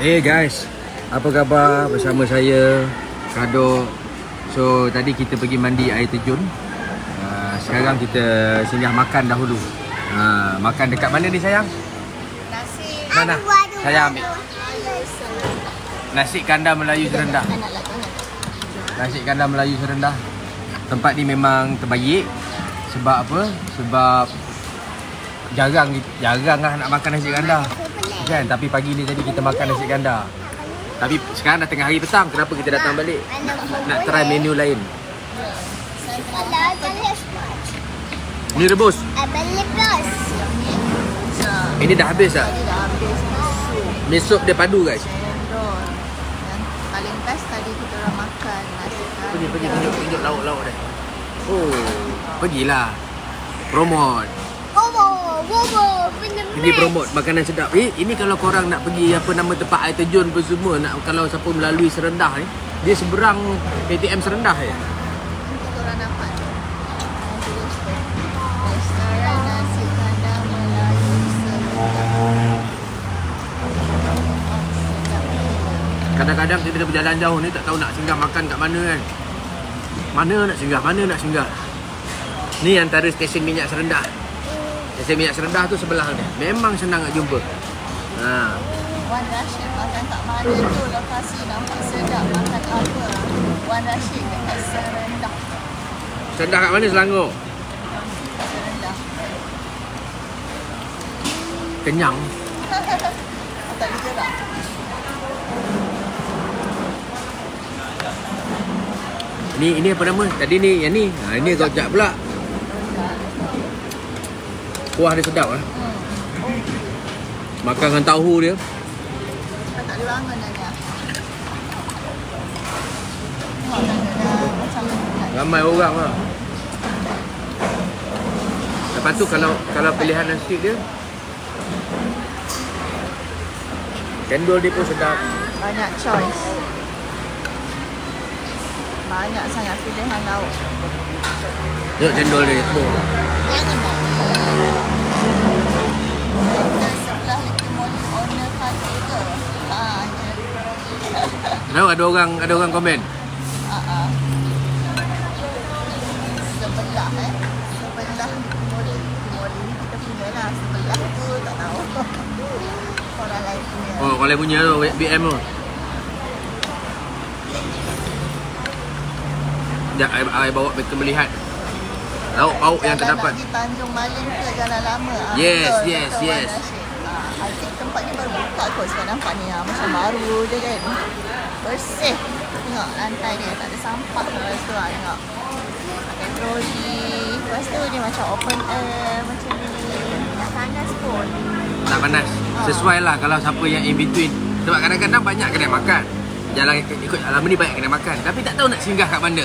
Hey guys, apa khabar bersama saya Kado. So tadi kita pergi mandi air terjun. Uh, sekarang kita singgah makan dahulu. Uh, makan dekat mana ni sayang? Nasi. Mana? Aduh, aduh, Saya ambil. Nasi kandar Melayu serendah. Nasi kandar Melayu serendah. Tempat ni memang terbaik. Sebab apa? Sebab jarang jarang lah nak makan nasi kandar. Kan? Tapi pagi ni tadi kita makan nasi kandar. Tapi sekarang dah tengah hari petang. Kenapa kita datang balik? Nak try menu lain. Ni rebus. Ini dah habis tak? Tadi dah habis masuk Ni sup dia padu guys. paling best tadi kita orang makan. Pergi pergi tunjuk tunjuk lauk-lauk dia. Oh, pergilah. Promote. Bobo, Pergi promote makanan sedap. Eh, ini kalau korang nak pergi apa nama tempat air terjun apa semua nak kalau siapa melalui Serendah ni, dia seberang KTM Serendah dapat. Restoran nasi kandar Melayu Serendang. Kadang-kadang kita berjalan jauh ni tak tahu nak singgah makan kat mana kan. Mana nak singgah, mana nak singgah. Ni antara stesen minyak Serendah. Stesen minyak Serendah tu sebelah ni. Memang senang nak jumpa. Ha. Wan Rashid makan kat mana tu lokasi nampak sedap makan apa. Wan Rashid dekat Serendang. Serendah kat mana Selangor? Serendang. Kenyang. Tak juga tak? Ni ini apa nama? Tadi ni yang ni. Ha ini kau jap pula. Kuah dia sedap ah. Makan dengan tahu dia. Kita tak boleh bangun dah kan Ramai orang lah. Lepas tu kalau kalau pilihan nasi dia Cendol dia pun sedap. banyak choice. Banyak sangat pilihan lauk. Tengok cendol dia tu. Sebelah owner ke? Tahu ada orang ada orang komen. haa. Sebelah eh. Sebelah Licky Molly. Licky Molly ni kita punya lah. Sebelah tu tak tahu. Orang lain punya. Oh, kalau punya tu BM tu. Sekejap, I, I bawa mereka melihat lauk pauk yang terdapat. pergi Tanjung Maling ke Jalan Lama. ah, Yes, betul, yes, betul, yes. Rashid. Ah, I think tempat ni baru buka kot sekarang nampak ni ah, macam baru je kan. Bersih. Tengok lantai dia tak ada sampah lepas tu ah, tengok. Pakai troli. Lepas tu dia macam open air macam ni. Tak panas pun. Tak panas. Sesuai lah kalau siapa yang in between. Sebab kadang-kadang banyak kedai makan. Jalan ikut, ikut alam ni banyak kedai makan. Tapi tak tahu nak singgah kat mana.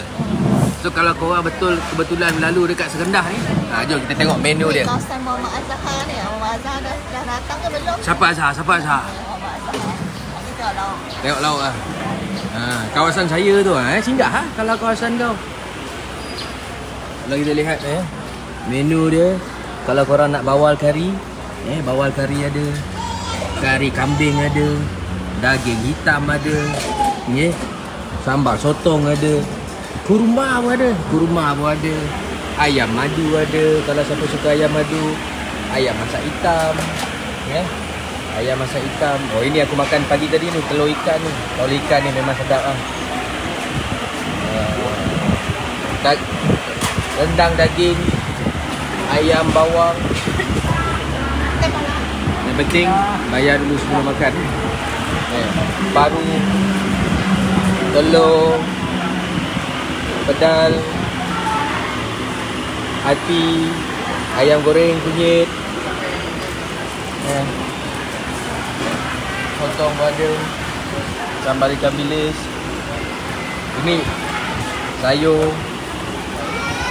So kalau korang betul kebetulan lalu dekat Serendah ni, ha, jom kita tengok menu dia. Kawasan Muhammad Azhar ni. Muhammad Azhar dah, dah datang ke belum? Siapa Azhar? Siapa Azhar? Muhammad Azhar. Kita tengok lauk. Tengok lauk lah. Ha, kawasan saya tu eh. Singgah ha, kalau kawasan kau. Kalau kita lihat eh. Menu dia. Kalau korang nak bawal kari. Eh, bawal kari ada. Kari kambing ada. Daging hitam ada. Eh. Sambal sotong ada. Kurma pun ada. Kurma pun ada. Ayam madu ada. Kalau siapa suka ayam madu. Ayam masak hitam. Eh. Ayam masak hitam. Oh ini aku makan pagi tadi ni telur ikan ni. Telur ikan ni memang sedap ah. Uh, dag- rendang daging, ayam bawang. Yang penting bayar dulu sebelum makan. Eh, paru, telur, pedal, hati, ayam goreng kunyit. Eh, Sotong pun ada Sambal ikan bilis. Ini Sayur.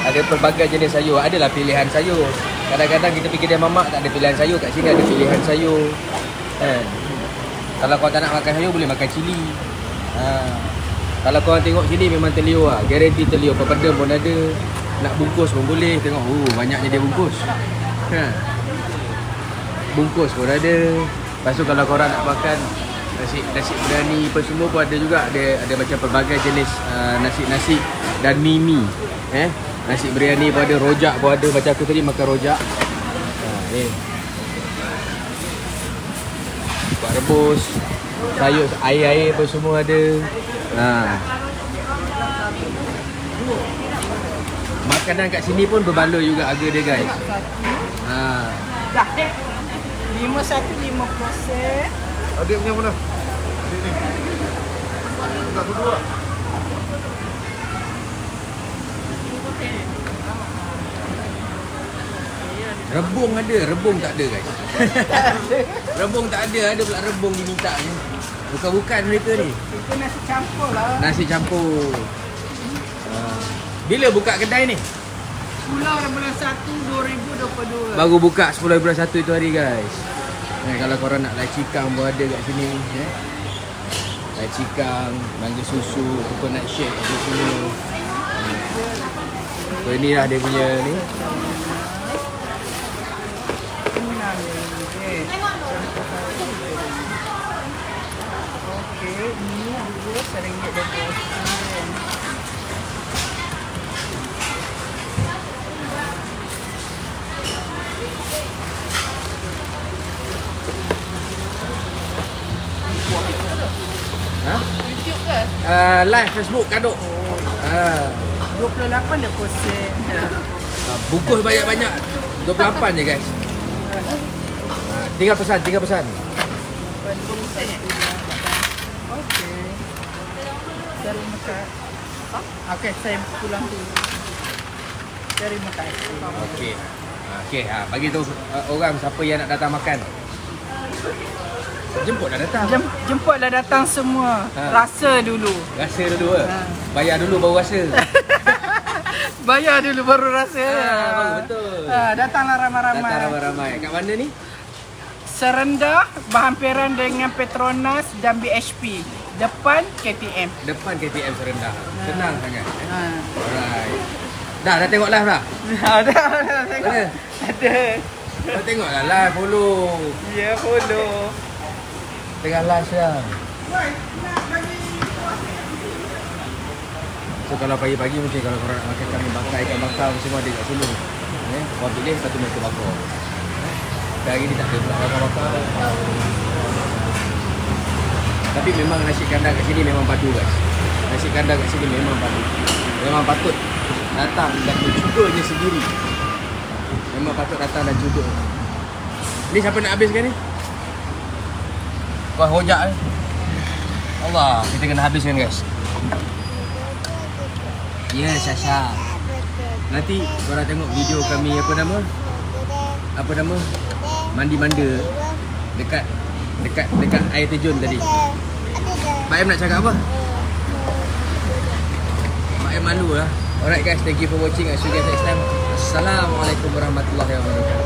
Ada pelbagai jenis sayur. Adalah pilihan sayur. Kadang-kadang kita pergi kedai mamak Tak ada pilihan sayur. Kat sini ada pilihan sayur. Kan? Kalau kau tak nak makan sayur Boleh makan cili. Ha. Kalau kau tengok sini Memang telur lah. Garanti telur Pepada pun ada. Nak bungkus pun boleh. Tengok oh, Banyaknya dia bungkus. Ha. Bungkus pun ada. Lepas tu kalau korang nak makan nasi nasi biryani apa semua pun ada juga. Ada ada macam pelbagai jenis uh, nasi-nasi dan mie eh? Nasi biryani pun ada rojak pun ada. Macam aku tadi makan rojak. Ha ni rebus sayur air-air pun semua ada ha makanan kat sini pun berbaloi juga harga dia guys ha Dah. Lima satu lima proses. Adik punya mana? Adik ni. Tak berdua. Rebung ada, rebung tak ada guys. rebung tak ada, ada pula rebung diminta ni. Bukan-bukan mereka ni. Itu nasi campur lah. Nasi campur. Ha. Bila buka kedai ni? Pulau dah bulan 1 2022. Baru buka 10 bulan 1 itu hari guys. Eh, kalau korang nak lai cikang pun ada kat sini. Eh. Lai cikang, mangga susu, coconut shake ada semua. Hmm. So inilah dia punya ni. carrot ni dulu sering. Uh, live Facebook kaduk. Oh. Uh. 28 dah kosek. Uh, ah. bungkus banyak-banyak. 28 je guys. Uh, tinggal pesan, tinggal pesan. Bungkus. Terima kasih. Okey, saya pulang dulu. Terima kasih. Okey. Okey, ha, bagi tahu uh, orang siapa yang nak datang makan. Jemput dah datang. Jem, jemputlah datang semua. Ha. Rasa dulu. Rasa dulu ke? Ha. Bayar dulu baru rasa. Bayar dulu baru rasa. Ha, baru betul. Ha, datanglah ramai-ramai. Datang ramai-ramai. Kat mana ni? Serendah berhampiran dengan Petronas dan BHP. Depan KTM. Depan KTM Serendah. Senang sangat. Eh? Ha. Alright. Dah, dah tengok live dah? Ada, ada, tengok. Mana? Ada. Dah tengok lah live, follow. Ya, follow. Tengah live sekarang. So kalau pagi-pagi mungkin kalau korang nak makan kami bakar, ikan bakar semua ada kat sini. Eh, korang pilih lepas tu mereka bakar. Eh, Dan hari ni tak ada pula bakar-bakar. Tapi memang nasi kandar kat sini memang padu guys. Nasi kandar kat sini memang padu. Memang patut datang dan mencubanya sendiri. Memang patut datang dan cuba. Ni siapa nak habiskan ni? Kau hojak ni. Allah, kita kena habiskan guys. Ya, yeah, Sasha. Nanti korang tengok video kami apa nama? Apa nama? Mandi manda dekat dekat dekat air terjun tadi. Mak Em nak cakap apa? Mak Em malu lah. Alright guys, thank you for watching. I see you guys next time. Assalamualaikum warahmatullahi wabarakatuh.